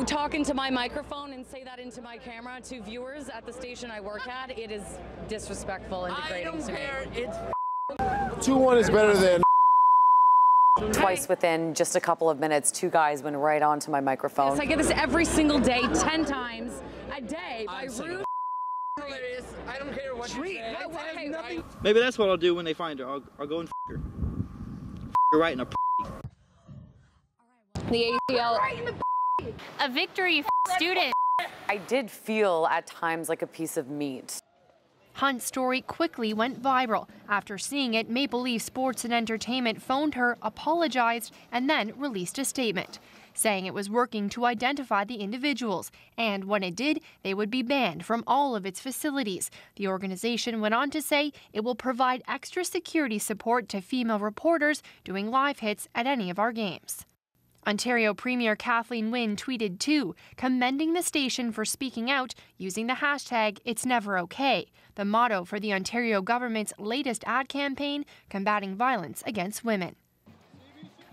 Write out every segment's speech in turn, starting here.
to talk into my microphone and say that into my camera to viewers at the station I work at, it is disrespectful and degrading to me. It's 2 1 is better than. Twice within just a couple of minutes, two guys went right onto my microphone. Yes, I get this every single day, 10 times a day by rude. I don't care what you say. Okay, nothing. Maybe that's what I'll do when they find her. I'll, I'll go and f her. F her right in a The ACL. A victory, student. I did feel at times like a piece of meat. Hunt's story quickly went viral. After seeing it, Maple Leaf Sports and Entertainment phoned her, apologized, and then released a statement, saying it was working to identify the individuals, and when it did, they would be banned from all of its facilities. The organization went on to say it will provide extra security support to female reporters doing live hits at any of our games. Ontario Premier Kathleen Wynne tweeted too, commending the station for speaking out using the hashtag It's Never Okay, the motto for the Ontario government's latest ad campaign combating violence against women.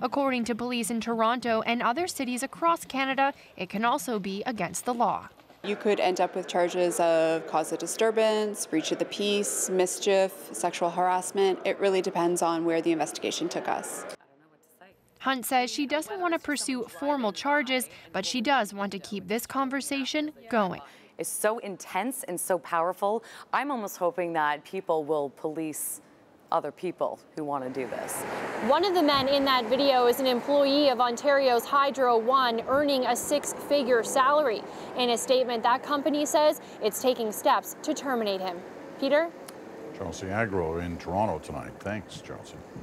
According to police in Toronto and other cities across Canada, it can also be against the law. You could end up with charges of cause of disturbance, breach of the peace, mischief, sexual harassment. It really depends on where the investigation took us. Hunt says she doesn't want to pursue formal charges, but she does want to keep this conversation going. It's so intense and so powerful. I'm almost hoping that people will police other people who want to do this. One of the men in that video is an employee of Ontario's Hydro One, earning a six figure salary. In a statement, that company says it's taking steps to terminate him. Peter? Chelsea Agro in Toronto tonight. Thanks, Chelsea.